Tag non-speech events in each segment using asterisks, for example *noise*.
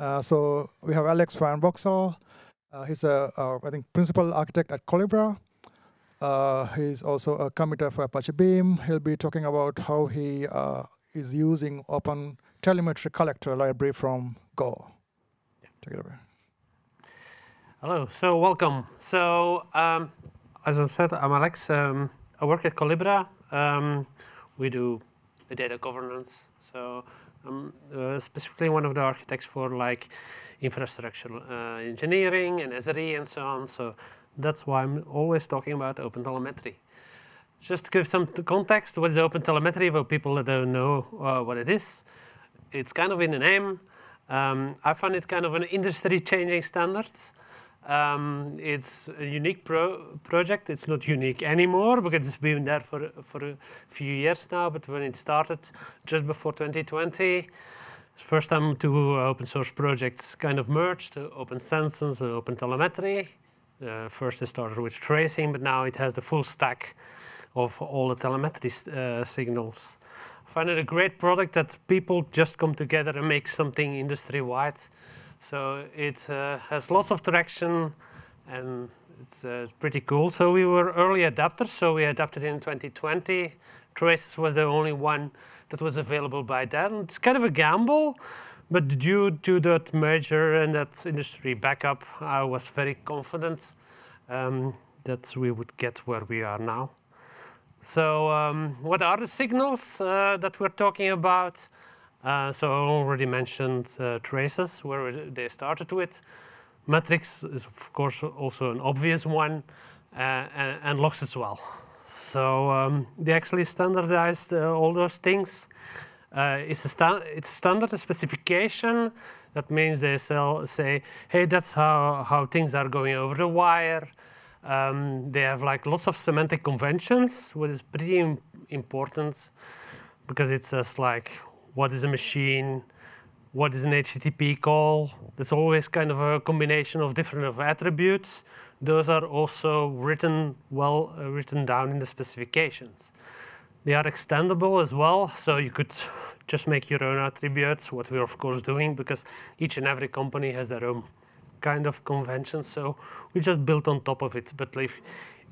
Uh, so we have Alex Van Boxel. Uh, he's a, uh, I think, principal architect at Collibra. Uh, he's also a committer for Apache Beam. He'll be talking about how he uh, is using Open Telemetry Collector library from Go. Yeah. Take it away. Hello, so welcome. So, um, as I said, I'm Alex. Um, I work at Collibra. Um, we do data governance. So I'm uh, specifically one of the architects for like infrastructure uh, engineering and SRE and so on. So that's why I'm always talking about open telemetry. Just to give some context, what is open telemetry for people that don't know uh, what it is? It's kind of in the name. Um, I find it kind of an industry-changing standard. Um, it's a unique pro project. It's not unique anymore because it's been there for, for a few years now, but when it started just before 2020, first time two open source projects kind of merged, uh, Open Census and Open Telemetry. Uh, first it started with tracing, but now it has the full stack of all the telemetry uh, signals. I find it a great product that people just come together and make something industry-wide so it uh, has lots of traction and it's uh, pretty cool. So we were early adapters, so we adapted in 2020. Traces was the only one that was available by then. It's kind of a gamble, but due to that merger and that industry backup, I was very confident um, that we would get where we are now. So um, what are the signals uh, that we're talking about? Uh, so I already mentioned uh, traces, where they started with. Metrics is, of course, also an obvious one, uh, and, logs as well. So um, they actually standardized uh, all those things. Uh, it's, a it's a standard specification. That means they sell, say, hey, that's how, how things are going over the wire. Um, they have like lots of semantic conventions, which is pretty important because it says like what is a machine, what is an HTTP call. There's always kind of a combination of different attributes. Those are also written well uh, written down in the specifications. They are extendable as well, so you could just make your own attributes, what we're of course doing, because each and every company has their own kind of conventions, so we just built on top of it. But if,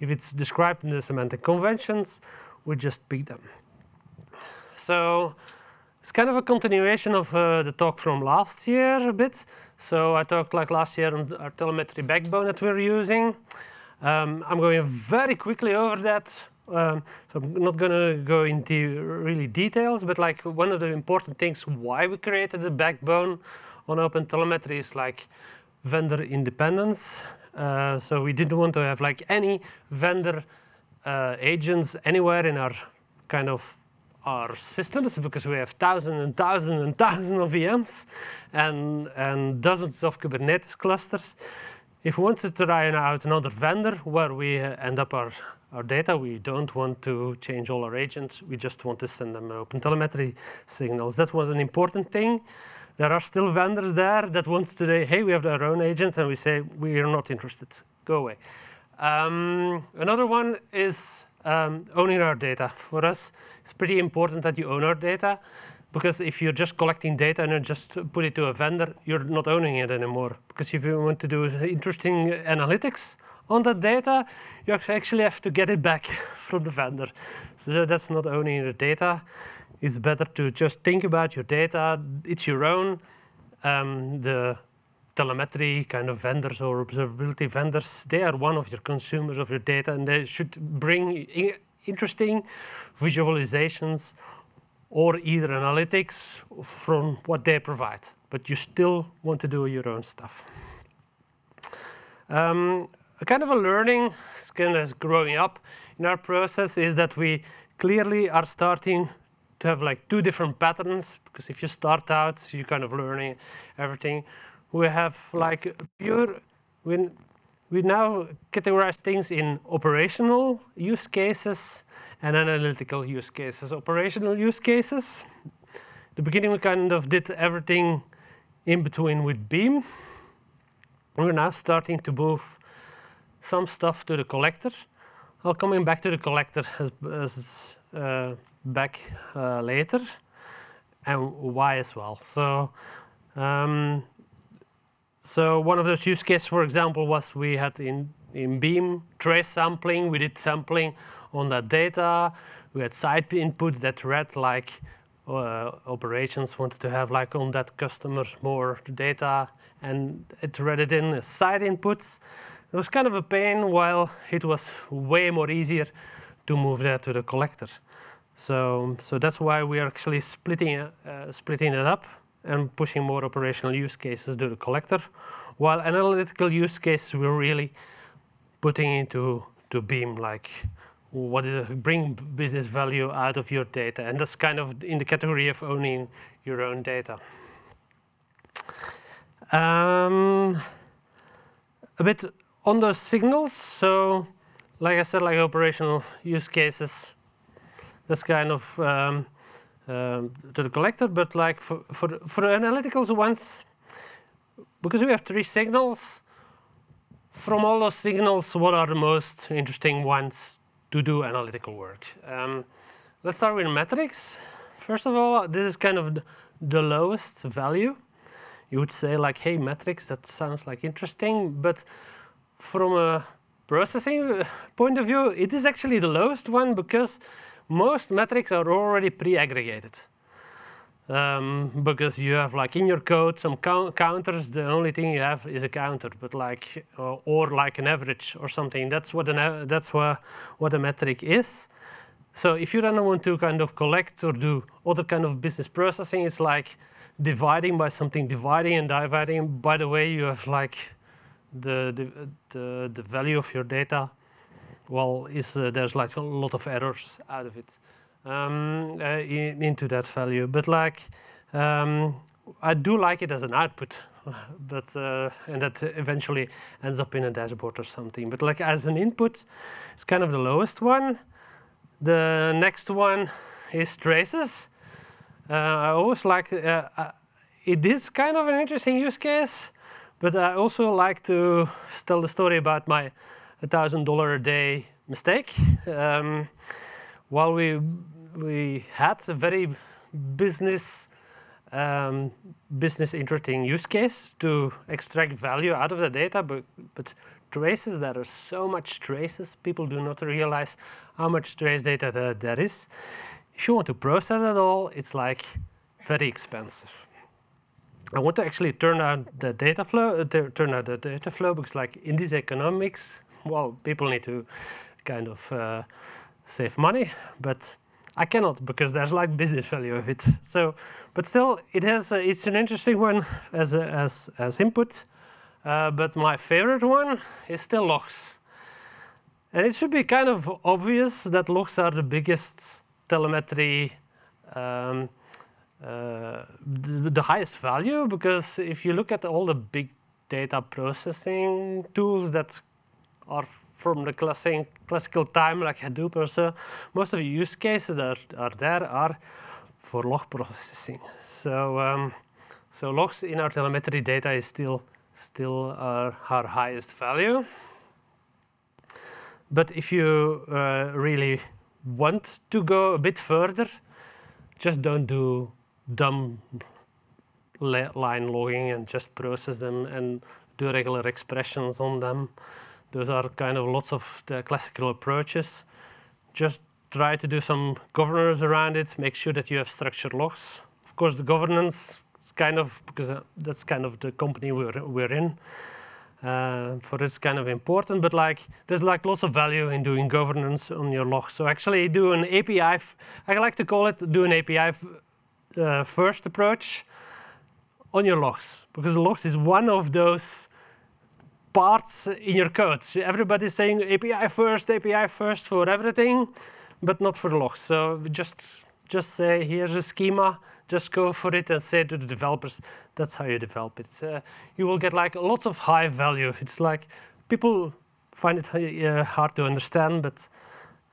if it's described in the semantic conventions, we just pick them. So it's kind of a continuation of uh, the talk from last year a bit. So I talked like last year on our telemetry backbone that we're using. Um, I'm going very quickly over that. Um, so I'm not going to go into really details, but like one of the important things why we created the backbone on Open Telemetry is like vendor independence. Uh, so we didn't want to have like any vendor uh, agents anywhere in our kind of our systems because we have thousands and thousands and thousands of VMs and, and dozens of Kubernetes clusters. If we wanted to try out another vendor where we end up our, our data, we don't want to change all our agents. We just want to send them open telemetry signals. That was an important thing. There are still vendors there that want to say, hey, we have our own agent, and we say, we are not interested. Go away. Um, another one is um, owning our data. For us, it's pretty important that you own our data because if you're just collecting data and just put it to a vendor, you're not owning it anymore. Because if you want to do interesting analytics on that data, you actually have to get it back *laughs* from the vendor. So that's not owning the data. It's better to just think about your data. It's your own. Um, the telemetry kind of vendors or observability vendors, they are one of your consumers of your data and they should bring interesting visualizations or either analytics from what they provide, but you still want to do your own stuff. Um, a kind of a learning, kind of growing up in our process is that we clearly are starting to have like two different patterns because if you start out, you're kind of learning everything. We have like pure, we, we now categorize things in operational use cases and analytical use cases, operational use cases. the beginning, we kind of did everything in between with Beam. We're now starting to move some stuff to the collector. I'll coming back to the collector as, as uh, back uh, later, and why as well. So um, so one of those use cases, for example, was we had in, in Beam trace sampling. We did sampling on that data. We had side inputs that read like uh, operations wanted to have like on that customer more data and it read it in as side inputs. It was kind of a pain while it was way more easier to move that to the collector. So, so that's why we are actually splitting, uh, splitting it up and pushing more operational use cases to the collector, while analytical use cases we're really putting into to Beam, like what is bring business value out of your data, and that's kind of in the category of owning your own data. Um, a bit on those signals. So, like I said, like operational use cases, that's kind of um, um, to the collector. But like for for for the analytical ones, because we have three signals. From all those signals, what are the most interesting ones to do analytical work? Um, let's start with metrics. First of all, this is kind of the, lowest value you would say like, hey, metrics, that sounds like interesting, but from a processing uh, point of view, it is actually the lowest one because most metrics are already pre-aggregated. Um, because you have like in your code some counters, the only thing you have is a counter, but like uh, or like an average or something. That's what an that's what what a metric is. So if you then want to kind of collect or do other kind of business processing, it's like dividing by something, dividing and dividing. By the way, you have like the the the, the value of your data. Well, is uh, there's like a lot of errors out of it um, uh, in, into that value. But like um, I do like it as an output, *laughs* but uh, and that eventually ends up in a dashboard or something. But like as an input, it's kind of the lowest one. The next one is traces. Uh, I always like, uh, uh, it is kind of an interesting use case, but I also like to tell the story about my $1,000 a day mistake. Um, while we, we had a very business um, business interesting use case to extract value out of the data, but, but traces, there are so much traces, people do not realize how much trace data there, there is. If you want to process it all, it's like very expensive. I want to actually turn out the data flow, uh, turn out the data flow because like in this economics, well, people need to kind of uh, save money, but I cannot because there's like business value of it. So, but still, it has uh, it's an interesting one as a, as as input. Uh, but my favorite one is still logs, and it should be kind of obvious that logs are the biggest telemetry um, uh, the, the, highest value because if you look at all the big data processing tools that are from the classic, classical time like Hadoop or so, most of the use cases that are there are for log processing. So, um, so logs in our telemetry data is still still our, our highest value. But if you uh, really want to go a bit further, just don't do dumb line logging and just process them and do regular expressions on them. Those are kind of lots of the classical approaches. Just try to do some governance around it, make sure that you have structured logs. Of course, the governance is kind of, because uh, that's kind of the company we're, we're in uh, for this kind of important, but like there's like lots of value in doing governance on your logs. So actually do an API, I like to call it do an API uh, first approach on your logs because logs is one of those parts in your code. Everybody's saying API first, API first for everything, but not for logs. So just just say here's a schema just go for it and say to the developers, that's how you develop it. Uh, you will get like lots of high value. It's like people find it uh, hard to understand, but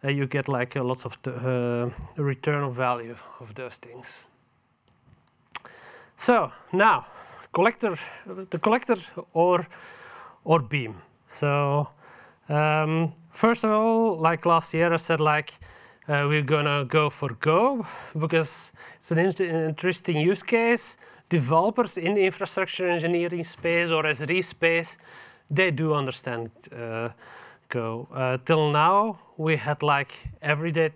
uh, you get like lots of uh, return of value of those things. So now, collector, the collector or or beam. So um, first of all, like last year, I said like uh, we're gonna go for Go because it's an interesting use case. developers in the infrastructure engineering space or SRE space, they do understand uh, Go. Uh, till now, we had like every day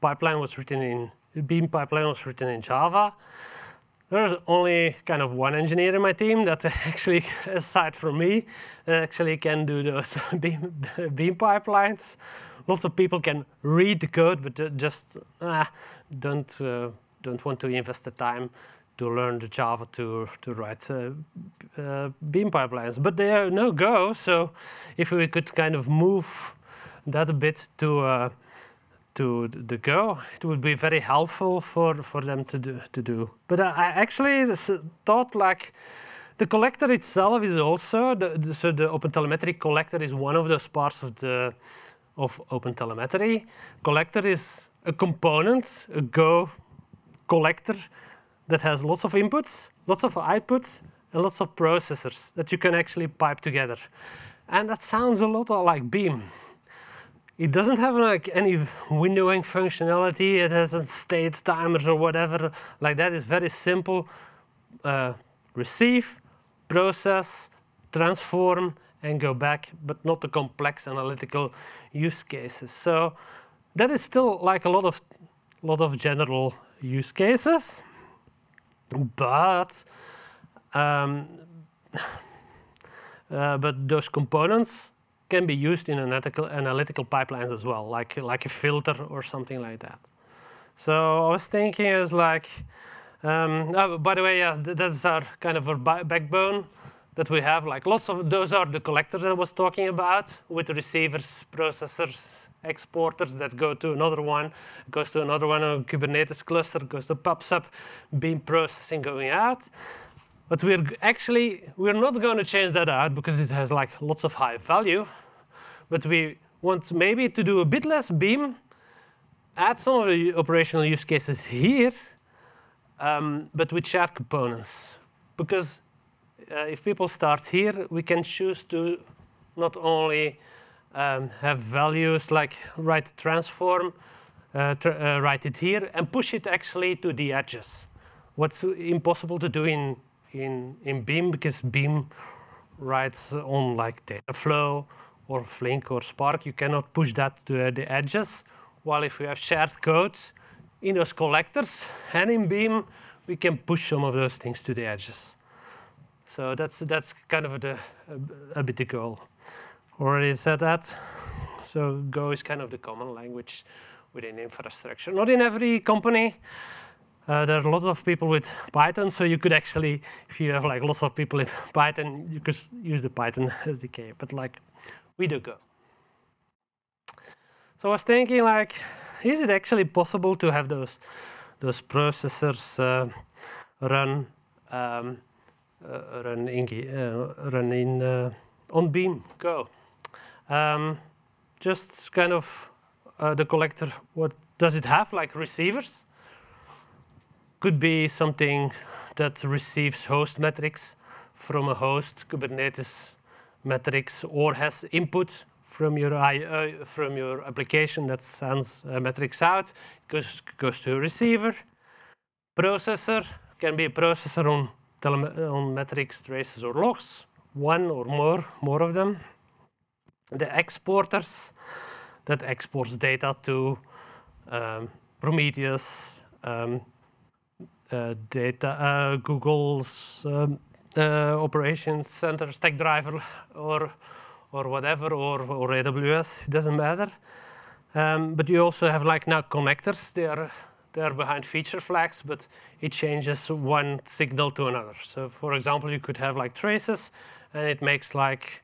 pipeline was written in Beam pipeline was written in Java. There's only kind of one engineer in my team that *laughs* actually, aside from me, actually can do those *laughs* Beam, *laughs* Beam pipelines. Lots of people can read the code, but just uh, don't uh, don't want to invest the time to learn the Java to, to write uh, uh, Beam pipelines. But they are no go, so if we could kind of move that a bit to uh, to the Go, it would be very helpful for, for them to do. To do. But I, actually thought like the collector itself is also, the, the, so the OpenTelemetry collector is one of those parts of the of OpenTelemetry. Collector is a component, a Go collector that has lots of inputs, lots of outputs, and lots of processors that you can actually pipe together. And that sounds a lot like Beam. It doesn't have like any windowing functionality. It hasn't state timers or whatever like that. It's very simple. Uh, receive, process, transform, and go back, but not the complex analytical use cases. So that is still like a lot of lot of general use cases but um, *sighs* uh, but those components can be used in analytical analytical pipelines as well, like like a filter or something like that. So I was thinking as like, um, oh, by the way, yeah, that's our kind of our backbone that we have. Like lots of those are the collectors I was talking about with receivers, processors, exporters that go to another one, goes to another one on Kubernetes cluster, goes to PubSub, beam processing going out. But we're actually, we're not going to change that out because it has like lots of high value. But we want maybe to do a bit less beam, add some of the operational use cases here, um, but with shared components. Because uh, if people start here, we can choose to not only um, have values like write transform, uh, tr uh, write it here, and push it actually to the edges. What's impossible to do in, in, in Beam, because Beam writes on like Dataflow or Flink or Spark, you cannot push that to the edges. While if we have shared code in those collectors and in Beam, we can push some of those things to the edges. So that's, that's kind of the, a, a bit the goal already said that. So Go is kind of the common language within infrastructure. Not in every company. Uh, there are lots of people with Python, so you could actually, if you have like lots of people in Python, you could use the Python *laughs* SDK. But like, we do Go. So I was thinking like, is it actually possible to have those those processors uh, run um, uh, run in uh, run in uh, on Beam Go? Um, just kind of uh, the collector, what does it have, like receivers? Could be something that receives host metrics from a host Kubernetes metrics or has input from your uh, from your application that sends uh, metrics out, goes, goes to a receiver. Processor can be a processor on, on metrics, traces, or logs, one or more, more of them the exporters that exports data to um, Prometheus, um, data, uh, Google's um, uh, operations center, Stackdriver, or or whatever, or, or AWS, it doesn't matter. Um, but you also have like now connectors. They are they are behind feature flags, but it changes one signal to another. So for example, you could have like traces, and it makes like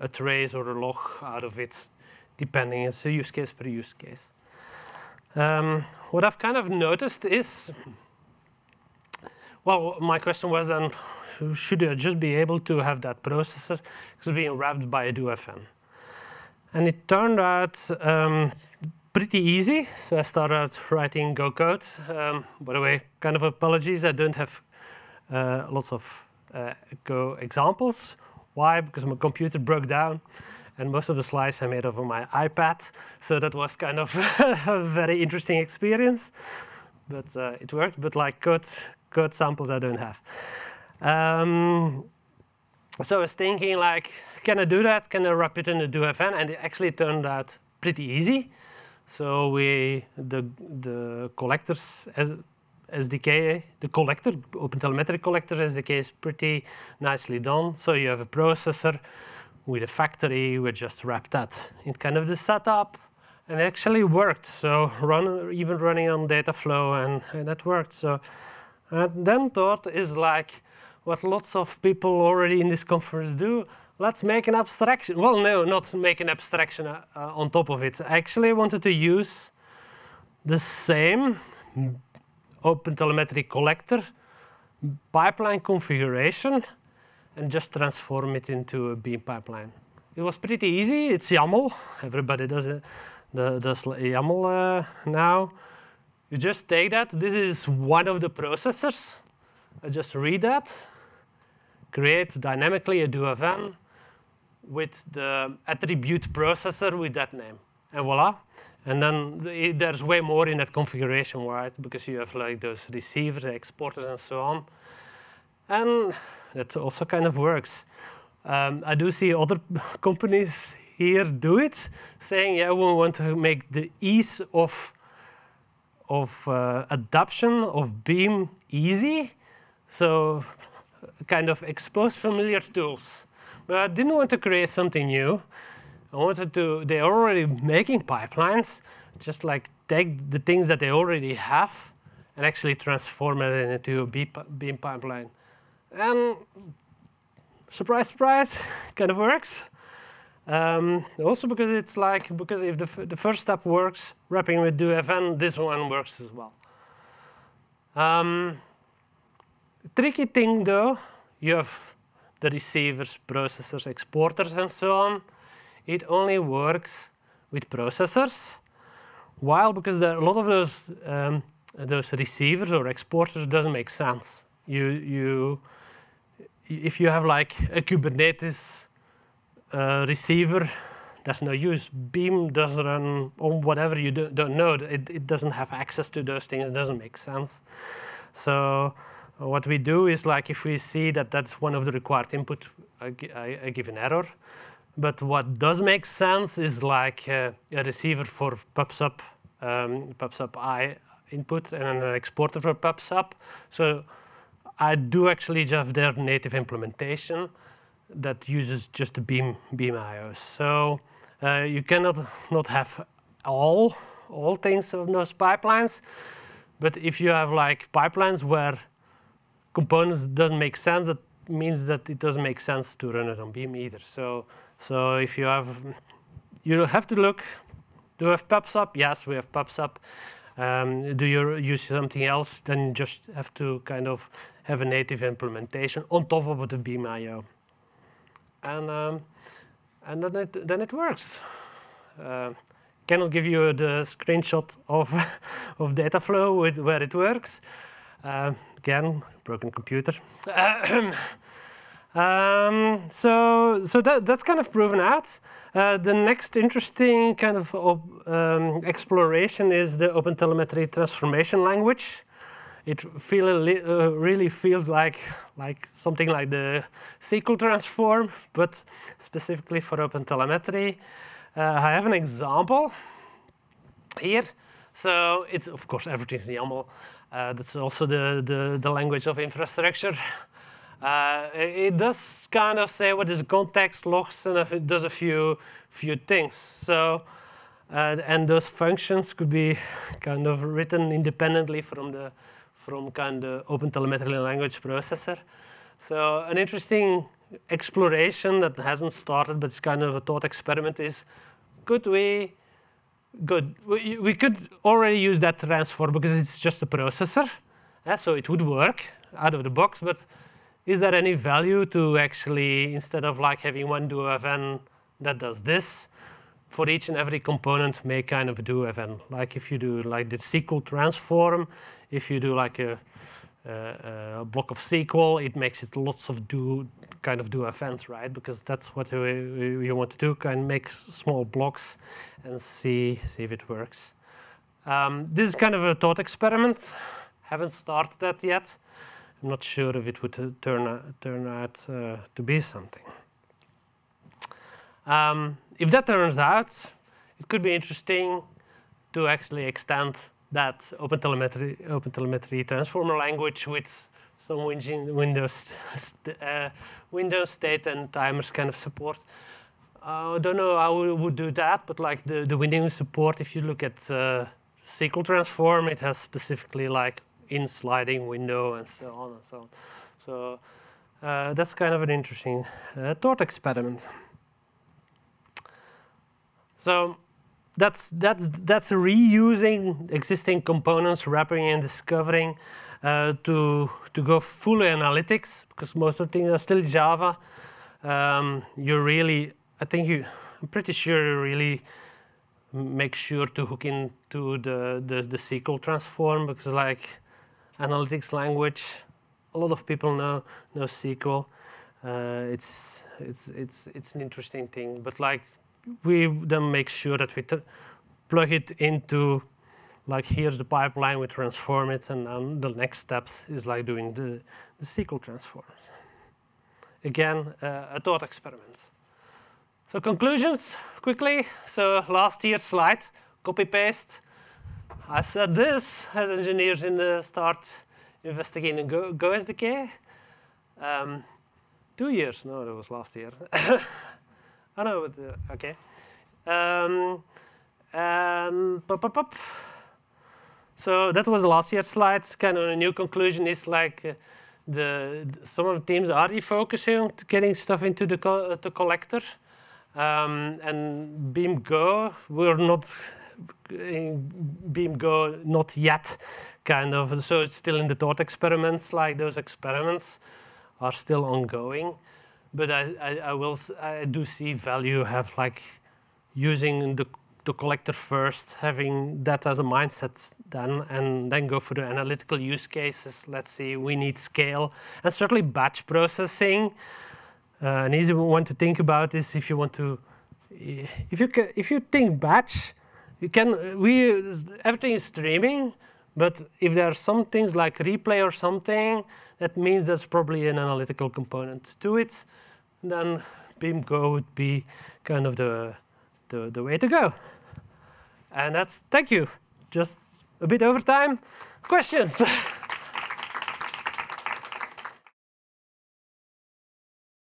a trace or a log out of it, depending. It's a use case per use case. Um, what I've kind of noticed is, well, my question was then, should I just be able to have that processor being wrapped by a DoFN? And it turned out um, pretty easy. So I started writing Go code. Um, by the way, kind of apologies, I don't have uh, lots of uh, Go examples. Why? Because my computer broke down and most of the slides I made over my iPad. So that was kind of *laughs* a very interesting experience. But uh, it worked. But like code, code samples, I don't have. Um, so I was thinking like, can I do that? Can I wrap it in a doFN? And it actually turned out pretty easy. So we, the, the collectors as, SDK, the collector, OpenTelemetry collector SDK is pretty nicely done. So you have a processor with a factory, we just wrap that in kind of the setup, and it actually worked. So run, even running on Dataflow, and, and that worked. So then thought is like what lots of people already in this conference do. Let's make an abstraction. Well, no, not make an abstraction uh, uh, on top of it. I actually wanted to use the same OpenTelemetry collector pipeline configuration and just transform it into a Beam pipeline. It was pretty easy. It's YAML. Everybody does it, the, does YAML uh, now. You just take that. This is one of the processors. I just read that, create dynamically a doFN with the attribute processor with that name, and voila. And then there's way more in that configuration, right? Because you have like those receivers, exporters, and so on. And that also kind of works. Um, I do see other *laughs* companies here do it, saying, yeah, we want to make the ease of, of uh, adoption of Beam easy. So kind of expose familiar tools. But I didn't want to create something new. I wanted to, they're already making pipelines, just like take the things that they already have and actually transform it into a Beam pipeline. And surprise, surprise, it *laughs* kind of works. Um, also because it's like, because if the, the first step works, wrapping with doFN, this one works as well. Um, tricky thing though, you have the receivers, processors, exporters, and so on. It only works with processors. While because there, a lot of those um, those receivers or exporters doesn't make sense. You you if you have like a Kubernetes receiver, there's no use. Beam does run on whatever you do, not know. It, it doesn't have access to those things. It doesn't make sense. So what we do is like if we see that that's one of the required input, I, I, I give an error. But what does make sense is like uh, a receiver for PubSub, um, PubSub I input and an exporter for PubSub. So I do actually have their native implementation that uses just the Beam, Beam IOs. So uh, you cannot not have all, all things of those pipelines. But if you have like pipelines where components doesn't make sense, that means that it doesn't make sense to run it on Beam either. So, so if you have, you have to look, do you have PubSub? Yes, we have PubSub. Um, do you use something else? Then you just have to kind of have a native implementation on top of the Beam IO. And, um, and then, it, then it works. Uh, cannot give you the screenshot of, *laughs* of Dataflow with, where it works. Uh, again, broken computer. *coughs* um, so so that, that's kind of proven out. Uh, the next interesting kind of um, exploration is the OpenTelemetry transformation language it feel uh, really feels like like something like the SQL transform, but specifically for OpenTelemetry. Uh, I have an example here. So it's of course everything's YAML. Uh, that's also the, the, the language of infrastructure. Uh, it does kind of say what is context logs and it does a few few things. So uh, and those functions could be kind of written independently from the from kind of uh, OpenTelemetry language processor. So an interesting exploration that hasn't started, but it's kind of a thought experiment is, could we, good, we, we could already use that transform because it's just a processor, yeah, so it would work out of the box, but is there any value to actually, instead of like having one doFN that does this, for each and every component make kind of a doFN. Like if you do like the SQL transform, if you do like a, a, a, block of SQL, it makes it lots of do kind of doFNs, right? Because that's what we, we want to do, kind of make small blocks and see see if it works. Um, this is kind of a thought experiment. Haven't started that yet. I'm not sure if it would turn, turn out uh, to be something. Um, if that turns out, it could be interesting to actually extend that OpenTelemetry, OpenTelemetry transformer language with some Windows, uh, Windows state and timers kind of support. Uh, I don't know how we would do that, but like the, the Windows support, if you look at uh, SQL transform, it has specifically like in sliding window and so on and so on. So uh, that's kind of an interesting uh, thought experiment. So that's that's that's reusing existing components, wrapping and discovering uh, to to go fully analytics because most of the things are still Java. Um, you really, I think you, I'm pretty sure you really make sure to hook into the, the the SQL transform because like analytics language, a lot of people know know SQL. Uh, it's it's it's it's an interesting thing, but like we then make sure that we plug it into like here's the pipeline, we transform it, and then the next steps is like doing the, the SQL transforms. Again, uh, a thought experiment. So conclusions, quickly. So last year's slide, copy paste. I said this as engineers in the start investigating Go, Go SDK. Um, two years, no, that was last year. *laughs* I know, uh, okay. Um, and pop, pop, pop. So that was last year's slides. Kind of a new conclusion is like uh, the, some of the teams are refocusing to getting stuff into the, co the collector. Um, and Beam Go, we're not in Beam Go not yet, kind of. So it's still in the thought experiments. Like those experiments are still ongoing, but I, I, I will I do see value have like using the the collector first, having that as a mindset then, and then go for the analytical use cases. Let's see, we need scale, and certainly batch processing. Uh, an easy one to think about is if you want to, if you can, if you think batch, you can we everything is streaming, but if there are some things like replay or something, that means there's probably an analytical component to it. Then Beam Go would be kind of the the, the way to go. And that's, thank you. Just a bit over time. Questions? *laughs*